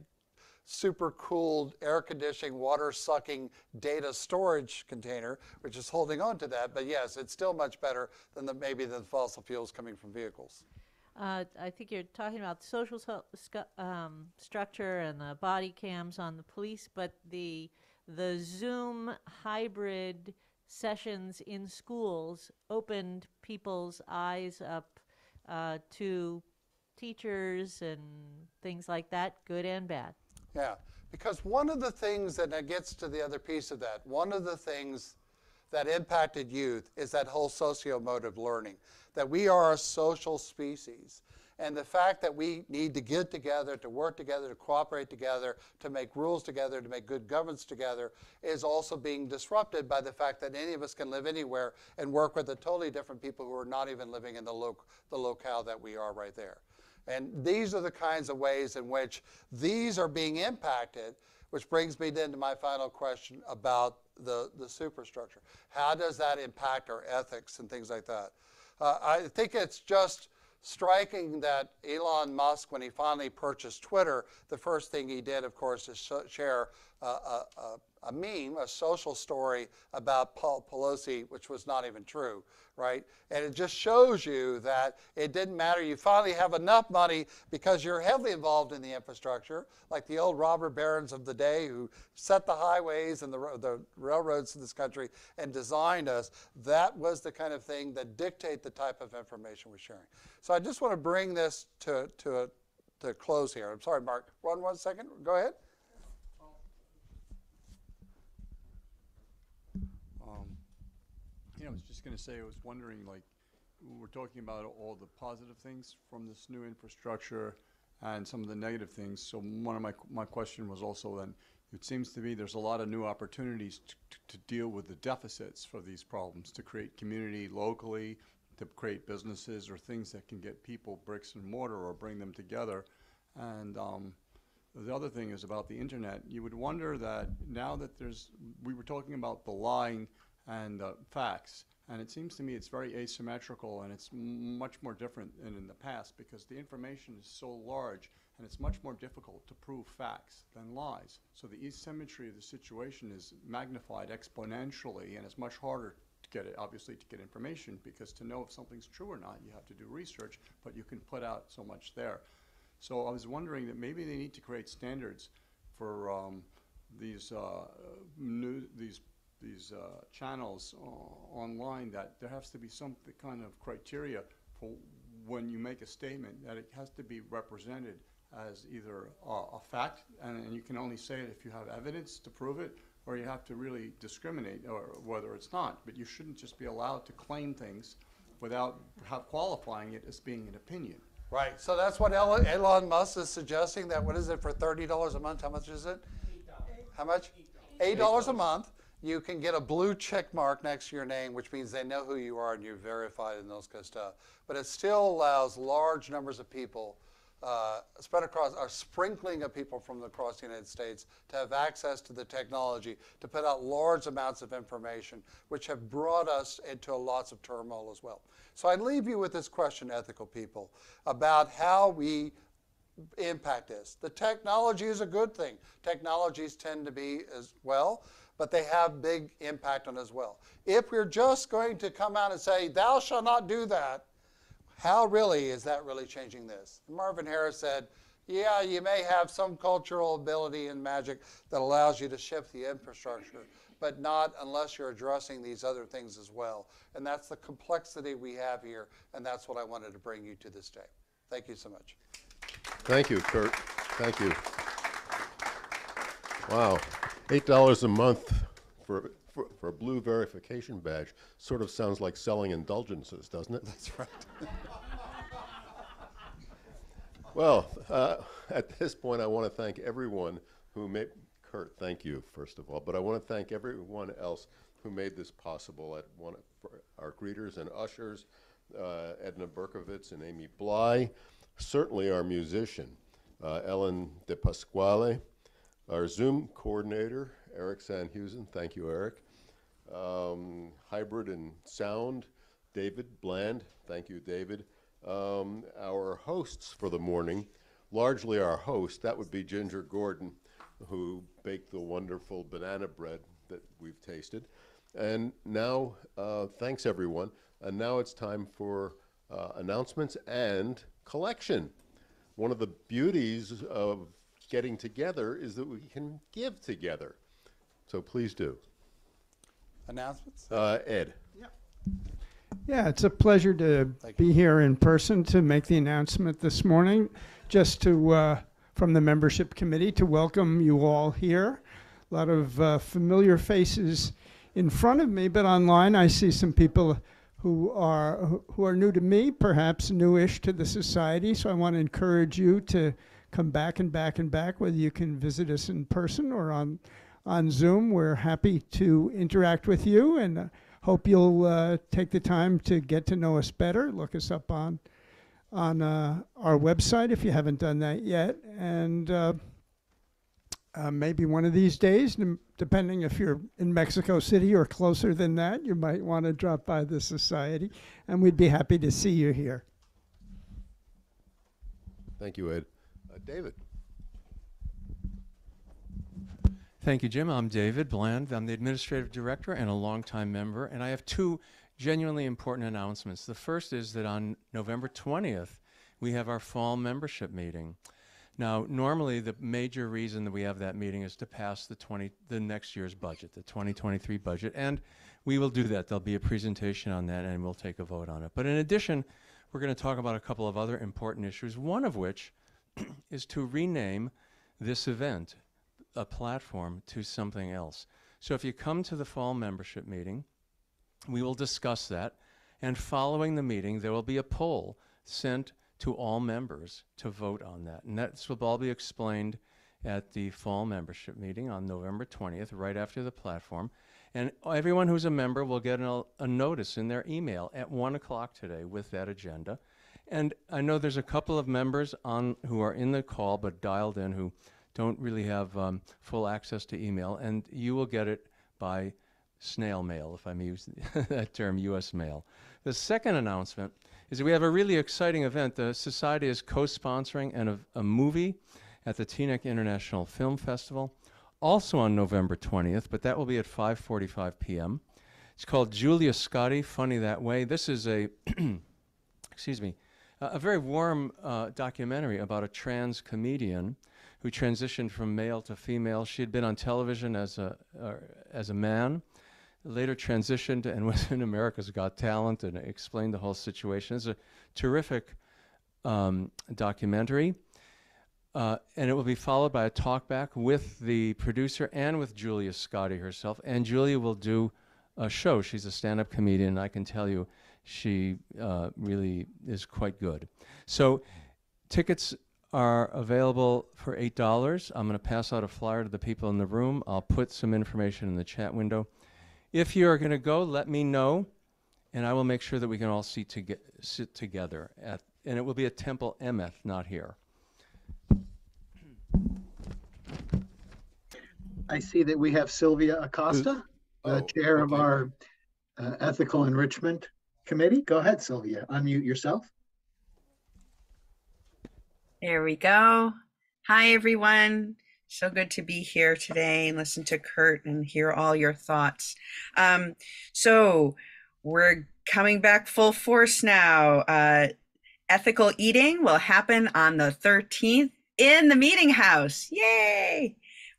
super cooled, air conditioning, water sucking data storage container, which is holding on to that. But yes, it's still much better than the, maybe the fossil fuels coming from vehicles. Uh, I think you're talking about social so, um, structure and the body cams on the police, but the the Zoom hybrid sessions in schools opened people's eyes up uh, to teachers and things like that, good and bad. Yeah, because one of the things that gets to the other piece of that, one of the things that impacted youth is that whole socio-motive learning, that we are a social species. And the fact that we need to get together, to work together, to cooperate together, to make rules together, to make good governance together, is also being disrupted by the fact that any of us can live anywhere and work with a totally different people who are not even living in the, lo- the locale that we are right there. And these are the kinds of ways in which these are being impacted, which brings me then to my final question about the, the superstructure. How does that impact our ethics and things like that? Uh, I think it's just striking that Elon Musk, when he finally purchased Twitter, the first thing he did, of course, is share a, a, a, meme, a social story about Paul Pelosi, which was not even true, right? And it just shows you that it didn't matter. You finally have enough money because you're heavily involved in the infrastructure, like the old robber barons of the day who set the highways and the, the railroads in this country and designed us. That was the kind of thing that dictate the type of information we're sharing. So I just want to bring this to, to, a, to close here. I'm sorry, Mark. Run one second. Go ahead. Yeah, I was just going to say, I was wondering, like, we're talking about all the positive things from this new infrastructure and some of the negative things. So one of my, my question was also then, it seems to me there's a lot of new opportunities to, to deal with the deficits for these problems, to create community locally, to create businesses or things that can get people bricks and mortar or bring them together. And um, the other thing is about the internet. You would wonder that now that there's, we were talking about the line and uh, facts. And it seems to me it's very asymmetrical and it's much more different than in the past because the information is so large and it's much more difficult to prove facts than lies. So the asymmetry of the situation is magnified exponentially and it's much harder to get it, obviously, to get information because to know if something's true or not, you have to do research, but you can put out so much there. So I was wondering that maybe they need to create standards for um, these uh, new these these uh, channels uh, online that there has to be some kind of criteria for when you make a statement that it has to be represented as either a, a fact and, and you can only say it if you have evidence to prove it or you have to really discriminate or whether it's not. But you shouldn't just be allowed to claim things without have qualifying it as being an opinion. Right, so that's what Elon Elon Musk is suggesting, that, what is it, for thirty dollars a month, how much is it? How much? Eight dollars a month, you can get a blue check mark next to your name, which means they know who you are and you're verified and those kind of stuff. But it still allows large numbers of people, uh, spread across, a sprinkling of people from across the United States to have access to the technology, to put out large amounts of information, which have brought us into lots of turmoil as well. So I leave you with this question, ethical people, about how we impact this. The technology is a good thing. Technologies tend to be as well, but they have big impact on as well. If we're just going to come out and say, thou shalt not do that, how really is that really changing this? Marvin Harris said, yeah, you may have some cultural ability and magic that allows you to shift the infrastructure, but not unless you're addressing these other things as well. And that's the complexity we have here, and that's what I wanted to bring you to this day. Thank you so much. Thank you, Curt. Thank you. Wow, eight dollars a month for, for, for a blue verification badge sort of sounds like selling indulgences, doesn't it? That's right. <laughs> Well, uh, at this point, I want to thank everyone who made, Curt, thank you, first of all, but I want to thank everyone else who made this possible at one, our greeters and ushers, uh, Edna Berkovitz and Amy Bly, certainly our musician, uh, Ellen De Pasquale, our Zoom coordinator, Eric Sanhusen, thank you, Eric, um, hybrid and sound, David Bland, thank you, David, um, our hosts for the morning, largely our host, that would be Ginger Gordon, who baked the wonderful banana bread that we've tasted. And now, uh, thanks everyone. And now it's time for uh, announcements and collection. One of the beauties of getting together is that we can give together. So please do. Announcements? Uh, Ed. Yeah, Yeah, it's a pleasure to be here in person to make the announcement this morning. Just to, uh, from the membership committee, to welcome you all here. A lot of uh, familiar faces in front of me, but online I see some people who are who- who are new to me, perhaps newish to the society. So I want to encourage you to come back and back and back, whether you can visit us in person or on on Zoom. We're happy to interact with you and uh, hope you'll uh, take the time to get to know us better. Look us up on on uh, our website if you haven't done that yet, and uh, uh, maybe one of these days, depending if you're in Mexico City or closer than that, you might want to drop by the society, and we'd be happy to see you here. Thank you, Ed. Uh, David. Thank you, Jim. I'm David Bland. I'm the administrative director and a longtime member, and I have two genuinely important announcements. The first is that on November 20th, we have our fall membership meeting. Now, normally the major reason that we have that meeting is to pass the 20 the next year's budget, the 2023 budget, and we will do that. There'll be a presentation on that and we'll take a vote on it. But in addition, we're going to talk about a couple of other important issues, one of which <clears throat> is to rename this event, a platform, to something else. So if you come to the fall membership meeting, we will discuss that. And following the meeting, there will be a poll sent to all members to vote on that. And that will all be explained at the fall membership meeting on November 20th, right after the platform. And everyone who's a member will get a, a notice in their email at 1 o'clock today with that agenda. And I know there's a couple of members on who are in the call but dialed in who don't really have um, full access to email, and you will get it by snail mail, if I may use that term, U.S. mail. The second announcement is that we have a really exciting event. The Society is co-sponsoring an, a movie at the Teaneck International Film Festival, also on November 20th, but that will be at 5.45 p.m. It's called Julia Scotti, Funny That Way. This is a, <clears throat> excuse me, a, very warm uh, documentary about a trans comedian who transitioned from male to female. She had been on television as a, uh, as a man, later transitioned and <laughs> was in America's Got Talent and explained the whole situation. It's a terrific um, documentary. Uh, and it will be followed by a talkback with the producer and with Julia Scotti herself. And Julia will do a show. She's a stand up comedian, I can tell you she uh, really is quite good. So, tickets are available for $8. I'm going to pass out a flyer to the people in the room. I'll put some information in the chat window. If you are going to go, let me know, and I will make sure that we can all sit, to sit together. At, and it will be at Temple Emeth, not here. I see that we have Sylvia Acosta, the Oh, chair of our uh, Ethical Enrichment Committee. Go ahead, Sylvia, unmute yourself. There we go. Hi, everyone. So good to be here today and listen to Curt and hear all your thoughts. Um, so, we're coming back full force now. Uh, ethical eating will happen on the 13th in the meeting house. Yay!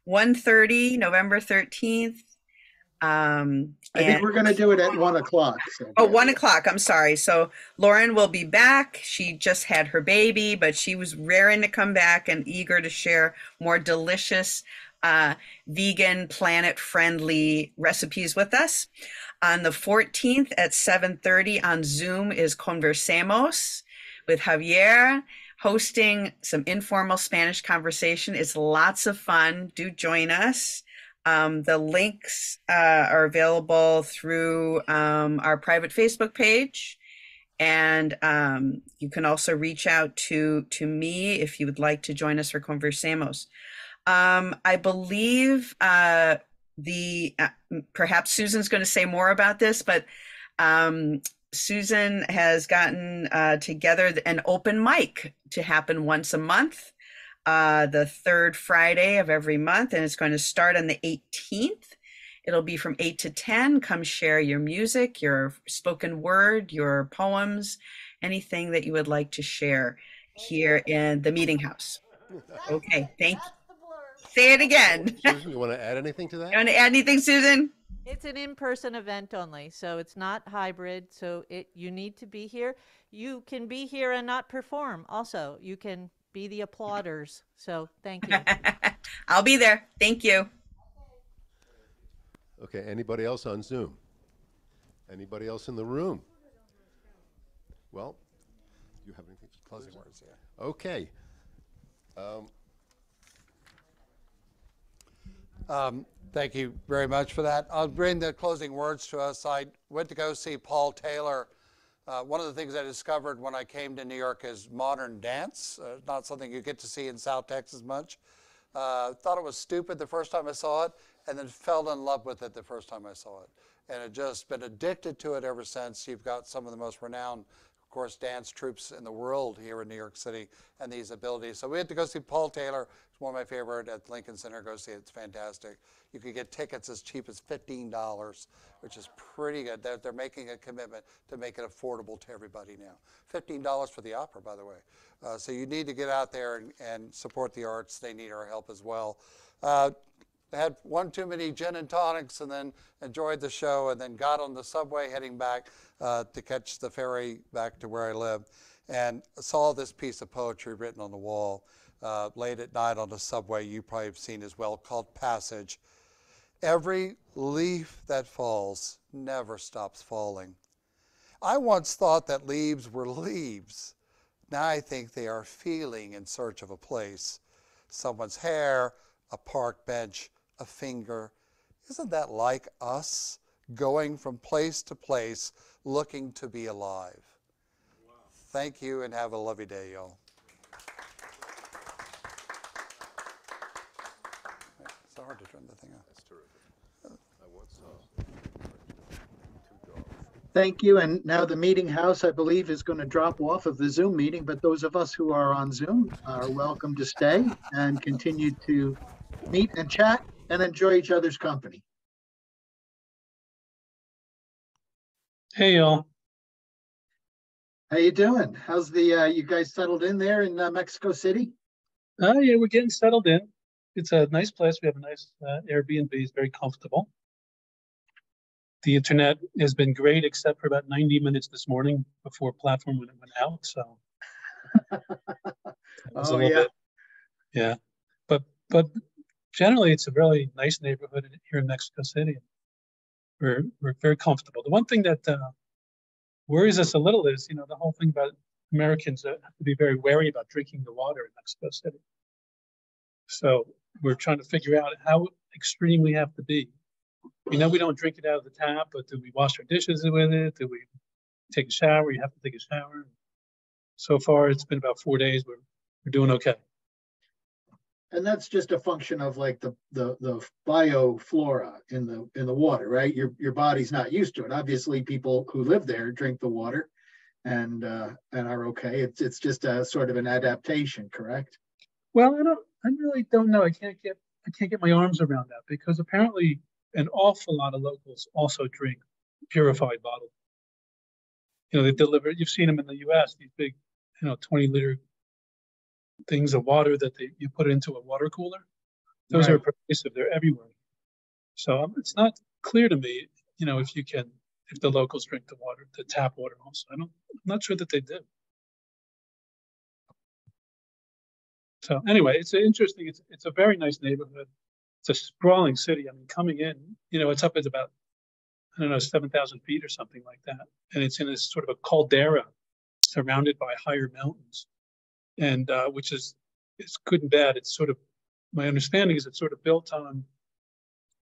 1:30, November 13th. Um, I think we're going to do it at one o'clock. Sylvia. Oh, one o'clock. I'm sorry. So Lauren will be back. She just had her baby, but she was raring to come back and eager to share more delicious, uh, vegan, planet-friendly recipes with us. On the 14th at 7:30 on Zoom is Conversamos with Javier hosting some informal Spanish conversation. It's lots of fun. Do join us. Um, the links uh, are available through um, our private Facebook page. And um, you can also reach out to, to me if you would like to join us for Conversemos. Um, I believe uh, the uh, perhaps Susan's going to say more about this, but um, Susan has gotten uh, together an open mic to happen once a month uh, the third Friday of every month, and it's going to start on the 18th. It'll be from 8 to 10. Come share your music, your spoken word, your poems, anything that you would like to share here in the meeting house. Okay, thank you. Say it again. Susan, you want to add anything to that? You want to add anything, Susan? It's an in-person event only, so it's not hybrid. So it you need to be here. You can be here and not perform. Also, you can be the applauders. So thank you. <laughs> I'll be there. Thank you. Okay, anybody else on Zoom? Anybody else in the room? Well, you have anything? Closing words, yeah. Okay. Um, Um, Thank you very much for that. I'll bring the closing words to us. I went to go see Paul Taylor. Uh, one of the things I discovered when I came to New York is modern dance. Uh, not something you get to see in South Texas much. Uh, thought it was stupid the first time I saw it, and then fell in love with it the first time I saw it. And had just been addicted to it ever since. You've got some of the most renowned, course, dance troupes in the world here in New York City and these abilities. So we had to go see Paul Taylor. It's one of my favorite at Lincoln Center. Go see it. It's fantastic. You could get tickets as cheap as $15, which is pretty good. They're, they're making a commitment to make it affordable to everybody now. $15 for the opera, by the way. Uh, so you need to get out there and, and support the arts. They need our help as well. Uh, had one too many gin and tonics and then enjoyed the show and then got on the subway heading back uh, to catch the ferry back to where I live and saw this piece of poetry written on the wall uh, late at night on the subway you probably have seen as well called Passage. Every leaf that falls never stops falling. I once thought that leaves were leaves. Now I think they are feeling in search of a place. Someone's hair, a park bench, a finger. Isn't that like us, going from place to place, looking to be alive? Thank you and have a lovely day, y'all. It's hard to turn the thing off. That's terrific. I once saw two dogs. Thank you. And now the meeting house, I believe, is going to drop off of the Zoom meeting, but those of us who are on Zoom are welcome to stay and continue to meet and chat and enjoy each other's company. Hey, y'all. How you doing? How's the, uh, you guys settled in there in uh, Mexico City? Uh, yeah, we're getting settled in. It's a nice place. We have a nice uh, Airbnb. It's very comfortable. The internet has been great, except for about 90 minutes this morning before platform when it went out. So, <laughs> that was a Oh, yeah. bit- yeah. But but generally, it's a really nice neighborhood here in Mexico City. We're we're very comfortable. The one thing that uh, worries us a little is, you know, the whole thing about Americans have to be very wary about drinking the water in Mexico City. So we're trying to figure out how extreme we have to be. We know we don't drink it out of the tap, but do we wash our dishes with it? Do we take a shower? You have to take a shower. So far, it's been about four days. We're we're doing okay. And that's just a function of like the, the, the bioflora in the, in the water, right? Your, your body's not used to it. Obviously, people who live there drink the water and, uh, and are okay. It's, it's just a sort of an adaptation, correct? Well, I don't. I really don't know. I can't get. I can't get my arms around that because apparently an awful lot of locals also drink purified bottled. You know, they deliver. You've seen them in the U.S. These big, you know, twenty liter things of water that they you put into a water cooler. Those are pervasive. They're everywhere. So um, it's not clear to me. You know, if you can, if the locals drink the water, the tap water also. I don't. I'm not sure that they do. So anyway, it's interesting. It's it's a very nice neighborhood. It's a sprawling city. I mean, coming in, you know, it's up at about I don't know seven thousand feet or something like that, and it's in a sort of a caldera, surrounded by higher mountains, and uh, which is it's good and bad. It's sort of my understanding is it's sort of built on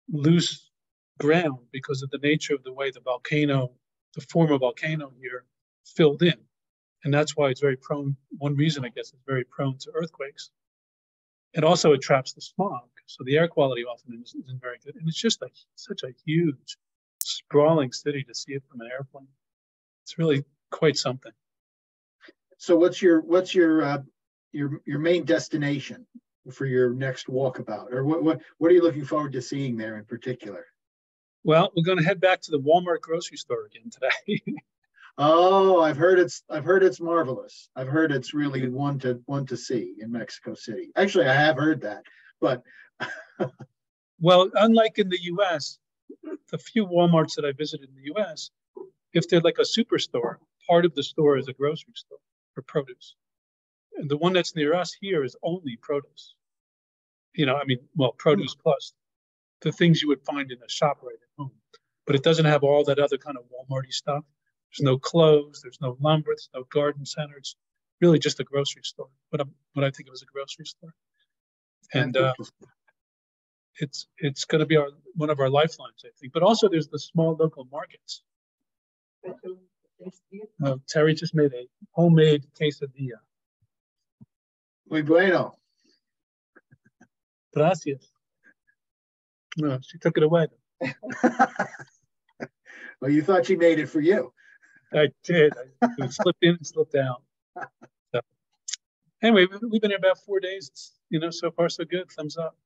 loose ground because of the nature of the way the volcano, the former volcano here, filled in. And that's why it's very prone, one reason I guess it's very prone to earthquakes. And also it traps the smog. So the air quality often isn't, very good. And it's just like such a huge, sprawling city to see it from an airplane. It's really quite something. So what's your, what's your, uh, your, your main destination for your next walkabout? Or what, what, what are you looking forward to seeing there in particular? Well, we're going to head back to the Walmart grocery store again today. <laughs> Oh, I've heard it's, I've heard it's marvelous. I've heard it's really one to, one to see in Mexico City. Actually, I have heard that, but <laughs> Well, unlike in the US, the few Walmarts that I visited in the US, if they're like a superstore, part of the store is a grocery store for produce. And the one that's near us here is only produce. You know, I mean, well, produce plus the things you would find in a shop right at home. But it doesn't have all that other kind of Walmarty stuff. There's no clothes, there's no lumber, there's no garden center. It's really just a grocery store. But I'm, what I think it was a grocery store. And uh, it's it's going to be our one of our lifelines, I think. But also, there's the small local markets. Uh, Terry just made a homemade quesadilla. muy bueno. Gracias. No, she took it away. <laughs> Well, you thought she made it for you. I did. I, it slipped in and slipped out. So, anyway, we've, we've been here about four days. It's, you know, so far so good. Thumbs up.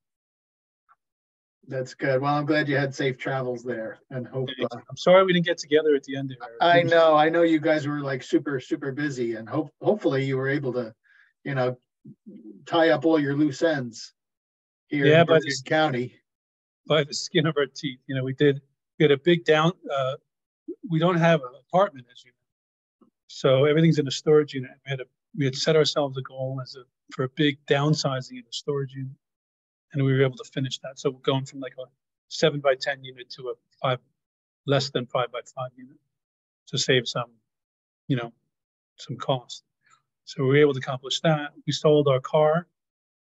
That's good. Well, I'm glad you had safe travels there and hope. uh, I'm sorry we didn't get together at the end there. I know, I know you guys were like super, super busy and hope, hopefully you were able to, you know, tie up all your loose ends here Yeah, in but Bergen County. by the skin of our teeth. You know, we did, we had a big down, uh, we don't have an apartment, as you know. So everything's in a storage unit. We had a, we had set ourselves a goal as a, for a big downsizing in the storage unit. And we were able to finish that. So we're going from like a seven by 10 unit to a five, less than five by five unit to save some, you know, some cost. So we were able to accomplish that. We sold our car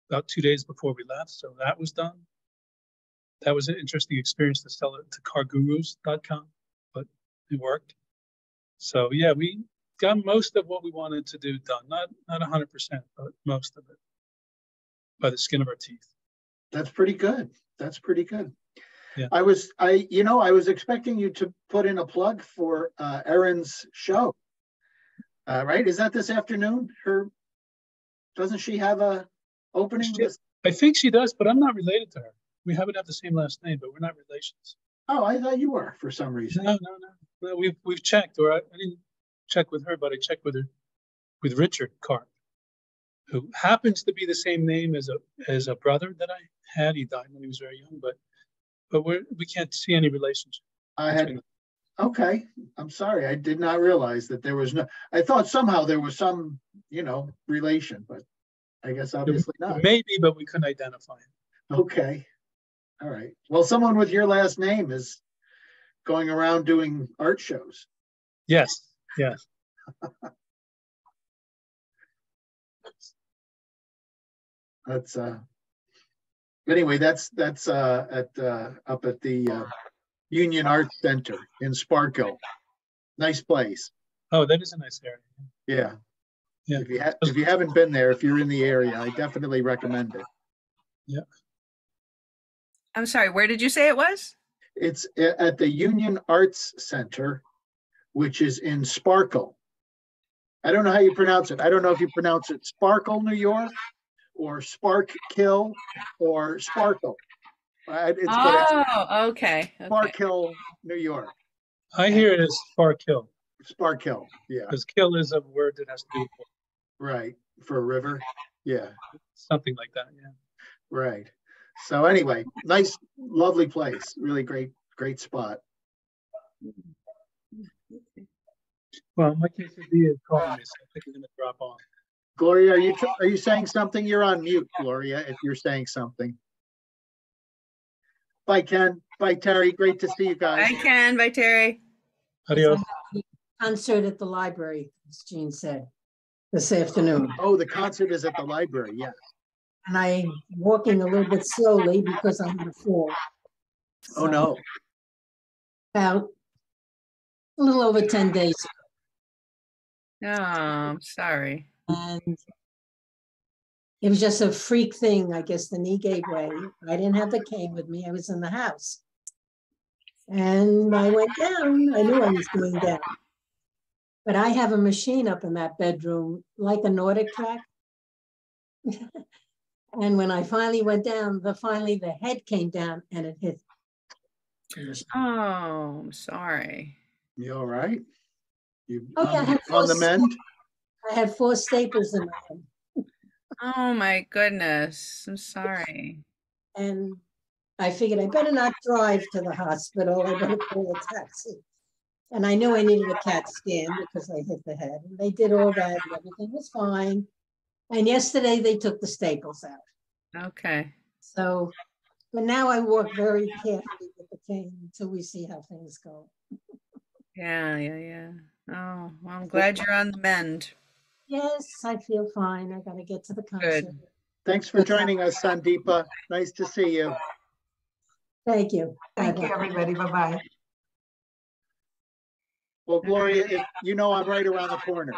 about two days before we left. So that was done that was an interesting experience to sell it to cargurus.com, but it worked. So yeah, we got most of what we wanted to do done. Not not hundred percent, but most of it by the skin of our teeth. That's pretty good. That's pretty good. Yeah. I was, I, you know, I was expecting you to put in a plug for uh, Erin's show. Uh, right? Is that this afternoon? Her, doesn't she have a opening? She- I think she does, but I'm not related to her. We happen to have the same last name, but we're not relations. Oh, I thought you were for some reason. No, no, no. no we've we've checked, or I, I didn't check with her, but I checked with her with Richard Karp, who happens to be the same name as a as a brother that I had. He died when he was very young, but but we're we can't see any relationship. I had, okay, I'm sorry. I did not realize that there was no, I thought somehow there was some, you know, relation, but I guess obviously not. Maybe, but we couldn't identify him. Okay. All right. Well, someone with your last name is going around doing art shows. Yes, yes. <laughs> That's uh anyway, that's that's uh at uh up at the uh Union Arts Center in Sparkill. Nice place. Oh, that is a nice area. Yeah. Yeah. If you ha- if you haven't been there, if you're in the area, I definitely recommend it. Yeah. I'm sorry, where did you say it was? It's at the Union Arts Center, which is in Sparkle. I don't know how you pronounce it. I don't know if you pronounce it Sparkle, New York, or Spark Kill, or Sparkle. Uh, it's Oh, okay. okay. Spark Hill, New York. I hear it as Spark Hill. Spark Hill, yeah, Because kill is a word that has to be right, for a river. Yeah, something like that. Yeah. right. So anyway, nice, lovely place, really great, great spot. Well, my quesadilla is calling me, so I think I'm gonna drop off. Gloria, are you, are you saying something? You're on mute, Gloria, if you're saying something. Bye, Ken. Bye, Terry. Great to see you guys. Bye, Ken. Bye, Terry. Adios. Concert at the library, as Jean said, this afternoon. Oh, the concert is at the library, yes. And I'm walking a little bit slowly because I'm gonna fall. Oh, no. About a little over ten days. Oh, I'm sorry. And it was just a freak thing. I guess the knee gave way. I didn't have the cane with me. I was in the house. And I went down. I knew I was going down. But I have a machine up in that bedroom, like a NordicTrack. <laughs> and when I finally went down, the finally the head came down and it hit. Oh, I'm sorry. You all right? You Oh, yeah, on, on the mend? I had four staples in my. Oh my goodness. I'm sorry. And I figured I better not drive to the hospital. I better call a taxi. And I knew I needed a CAT scan because I hit the head. And they did all that and everything was fine. And yesterday they took the staples out. Okay. So, but now I walk very carefully with the cane until we see how things go. Yeah, yeah, yeah. Oh, well, I'm glad you're on the mend. Yes, I feel fine. I gotta get to the concert. Thanks for joining us, Sandeepa. Nice to see you. Thank you. Thank you, Bye-bye. everybody. Bye-bye. Well, Gloria, if, you know I'm right around the corner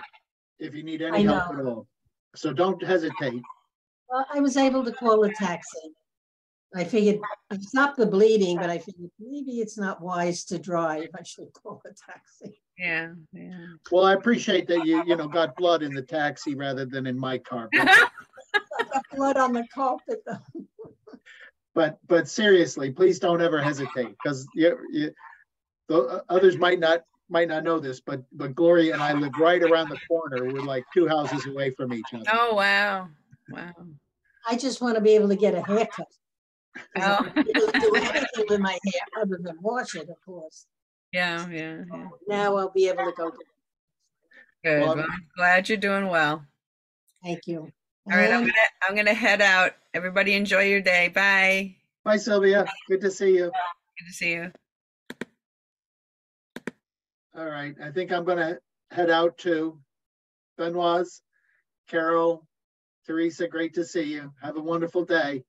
if you need any I help at all. So don't hesitate. Well, I was able to call a taxi. I figured I stopped the bleeding, but I figured maybe it's not wise to drive. I should call a taxi. Yeah, yeah. Well, I appreciate that you, you know, got blood in the taxi rather than in my car. I <laughs> blood on the carpet though. But, but seriously, please don't ever hesitate because you, you, the uh, others might not, might not know this, but, but Gloria and I live right around the corner. We're like two houses away from each other. Oh, wow. Wow. I just want to be able to get a haircut. 'Cause oh. <laughs> I Oh. don't do anything with my hair other than wash it, of course. Yeah, yeah, yeah. Now I'll be able to go. Good. Well, Well, I'm glad you're doing well. Thank you. All right, I'm gonna I'm gonna head out. Everybody enjoy your day. Bye. Bye, Sylvia. Good to see you. Good to see you. All right, I think I'm gonna head out to Benoit's. Carol, Teresa, great to see you. Have a wonderful day.